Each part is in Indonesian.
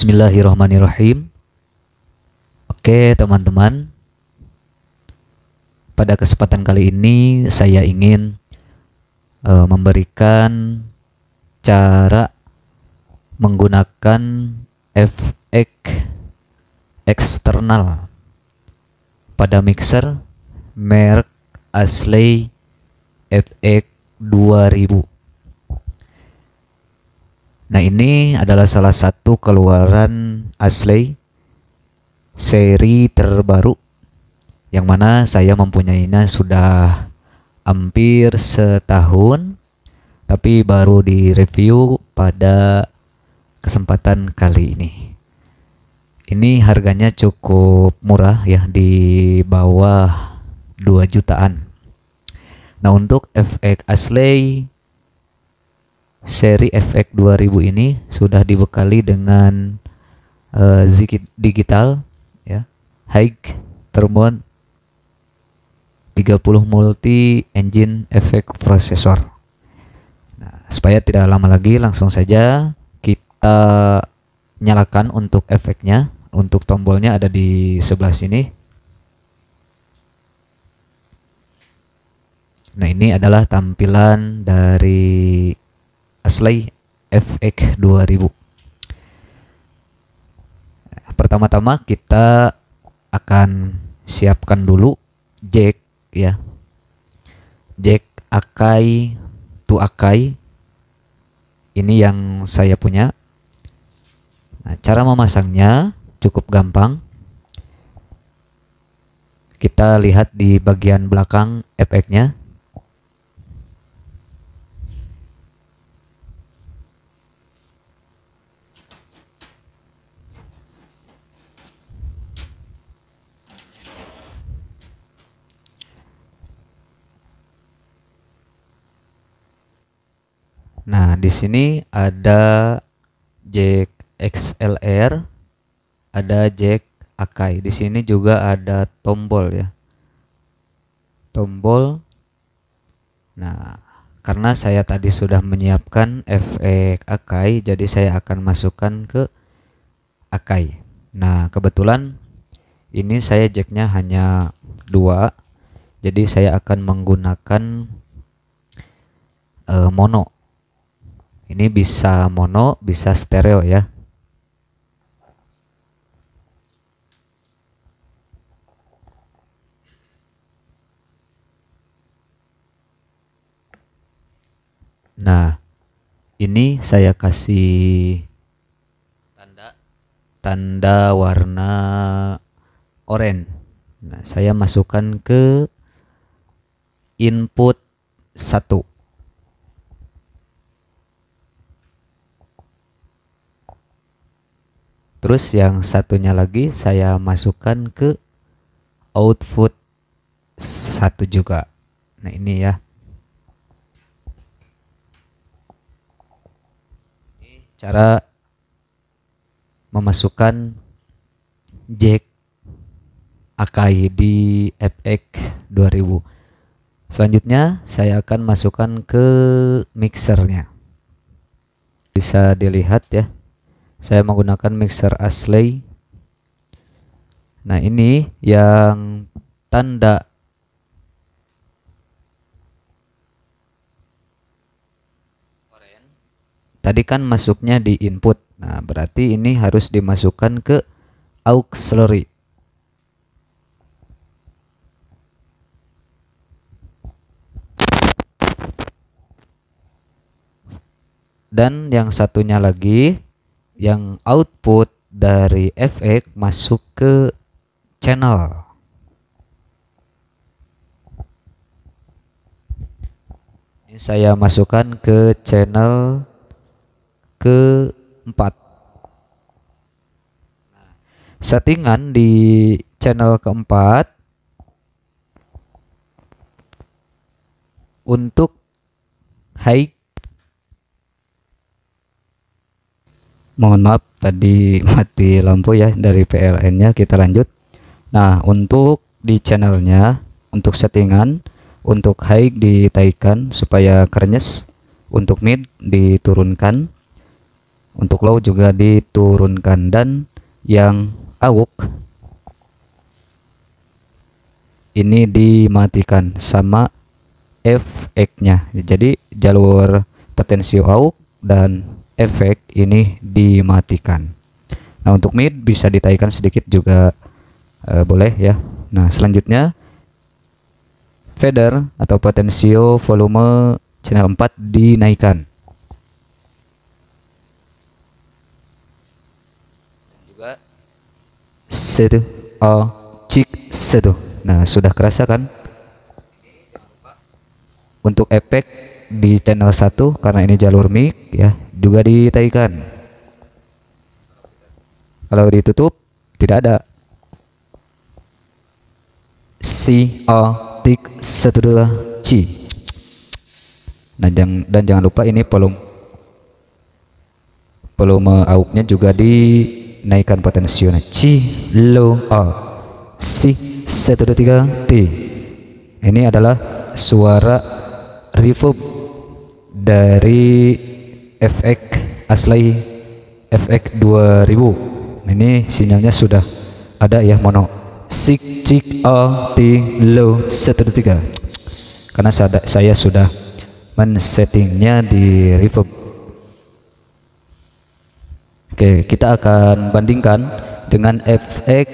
Bismillahirrahmanirrahim. Oke, teman-teman. Pada kesempatan kali ini saya ingin uh, memberikan cara menggunakan efek eksternal pada mixer merek Asley FX 2000. Nah, ini adalah salah satu keluaran Asley seri terbaru yang mana saya mempunyainya sudah hampir setahun tapi baru direview pada kesempatan kali ini. Ini harganya cukup murah ya di bawah 2 jutaan. Nah, untuk FX Asley seri FX 2000 ini sudah dibekali dengan uh, digital ya. High Thermon 30 multi engine efek prosesor nah, supaya tidak lama lagi langsung saja kita nyalakan untuk efeknya untuk tombolnya ada di sebelah sini. Nah ini adalah tampilan dari Asley FX 2000 pertama-tama kita akan siapkan dulu jack ya. Jack Akai to Akai. Ini yang saya punya. Nah, cara memasangnya cukup gampang. Kita lihat di bagian belakang efeknya Nah, di sini ada jack XLR, ada jack Akai. Di sini juga ada tombol ya. Tombol. Nah, karena saya tadi sudah menyiapkan efek Akai, jadi saya akan masukkan ke Akai. Nah, kebetulan ini saya jacknya hanya dua, jadi saya akan menggunakan uh, mono ini bisa mono, bisa stereo ya. Nah, ini saya kasih tanda tanda warna oranye. Nah, saya masukkan ke input satu. Terus yang satunya lagi saya masukkan ke output satu juga. Nah ini ya. Cara memasukkan jack Akai di FX 2000. Selanjutnya saya akan masukkan ke mixernya. Bisa dilihat ya saya menggunakan mixer Ashley nah ini yang tanda tadi kan masuknya di input. Nah berarti ini harus dimasukkan ke auxiliary dan yang satunya lagi yang output dari FX masuk ke channel. Ini saya masukkan ke channel keempat. Settingan di channel keempat untuk high mohon maaf tadi mati lampu ya dari PLN nya kita lanjut. Nah untuk di channelnya untuk settingan untuk high ditaikan supaya kernyes untuk mid diturunkan untuk low juga diturunkan dan yang awuk ini dimatikan sama efeknya jadi jalur potensio AUX dan efek ini dimatikan. Nah untuk mid bisa ditaikan sedikit juga uh, boleh ya. Nah selanjutnya fader atau potensio volume channel 4 dinaikkan. Sedu oh cik sedu Nah, sudah kerasa kan? Untuk efek di channel 1 karena ini jalur mic ya, juga ditaikan. Kalau ditutup tidak ada. C A tik dua C. Nah, dan, dan jangan lupa ini volume volume AUX-nya juga dinaikkan potensinya C low A si dua tiga T ini adalah suara reverb dari FX asli FX 2000 ini sinyalnya sudah ada ya mono. Sik cik a t low satu tiga. Karena saya, saya sudah men-settingnya di reverb. Oke kita akan bandingkan dengan FX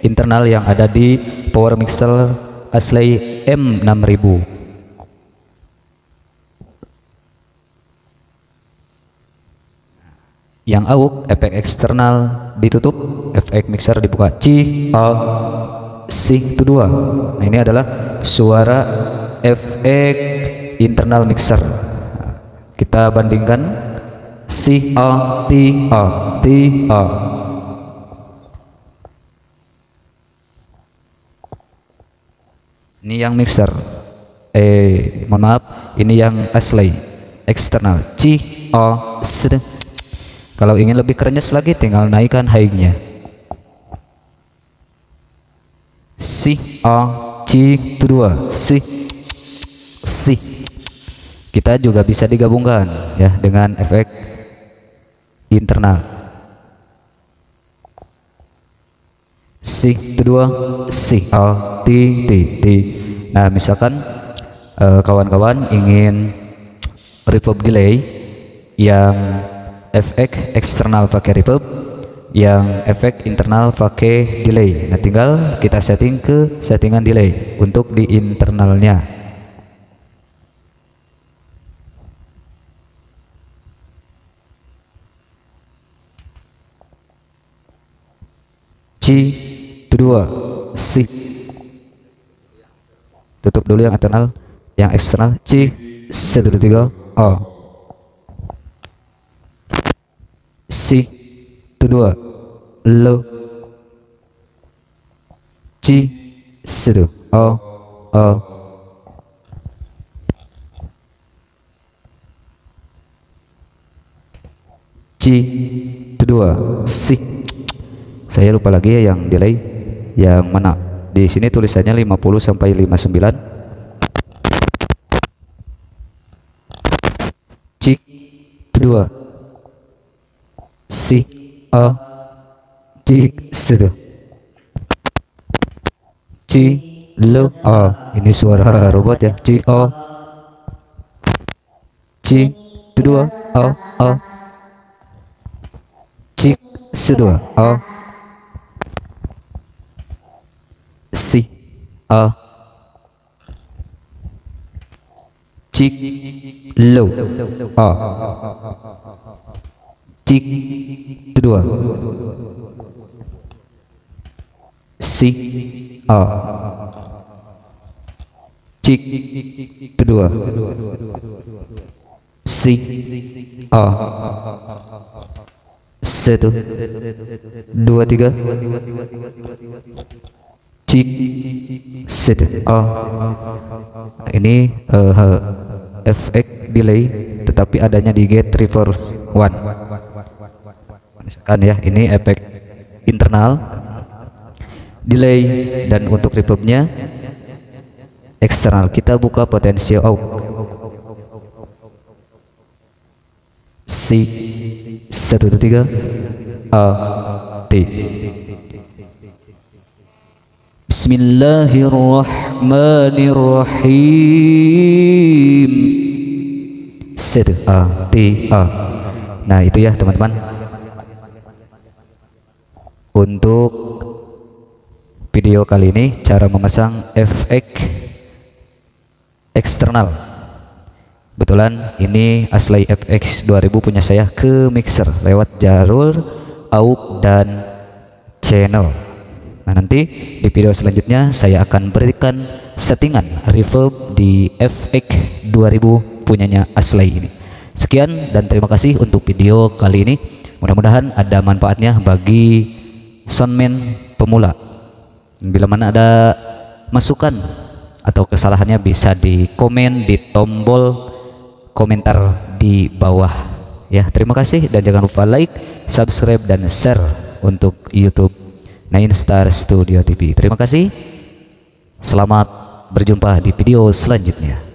internal yang ada di power mixer asli M6000 yang AUX efek eksternal ditutup efek mixer dibuka. C A C itu dua. Nah ini adalah suara efek internal mixer. Kita bandingkan C A T A T A. Ini yang mixer. Eh mohon maaf ini yang asli eksternal. C O S kalau ingin lebih kerenyes lagi tinggal naikkan high-nya C O C itu dua. C C kita juga bisa digabungkan ya dengan efek internal. C kedua C O T T T Nah, misalkan eh, kawan-kawan uh, ingin reverb delay yang efek eksternal pakai reverb, yang efek internal pakai delay. Nah, tinggal kita setting ke settingan delay untuk di internalnya. C kedua C. Tutup dulu yang internal yang eksternal. C satu tiga. O C itu dua. Lo. C satu O. O. C itu dua. C saya lupa lagi ya yang delay. Yang mana? Di sini tulisannya 50 sampai 59. Cik kedua. Si a cik sudah. Ci lo a. Ini suara robot ya. Ci o. Ci kedua o o Cik sedua o si a. Cik lo a cik kedua si a. Cik kedua si a. Satu dua tiga. Cik set oh ini uh, efek delay tetapi adanya di gate reverse one misalkan ya ini efek internal delay dan untuk reverbnya eksternal kita buka potential out C Satu, tiga. A, T. Bismillahirrahmanirrahim. Satu, A, T, A. Nah itu ya teman-teman. Untuk video kali ini cara memasang efek eksternal. Kebetulan ini Aslay FX 2000 punya saya ke mixer lewat jalur AUX dan channel. Nah nanti di video selanjutnya saya akan berikan settingan reverb di FX 2000 punyanya Aslay ini. Sekian dan terima kasih untuk video kali ini. Mudah-mudahan ada manfaatnya bagi soundman pemula. Bila mana ada masukan atau kesalahannya bisa di komen di tombol komentar di bawah ya. Terima kasih dan jangan lupa like subscribe dan share untuk YouTube Nine Star Studio TV terima kasih. Selamat berjumpa di video selanjutnya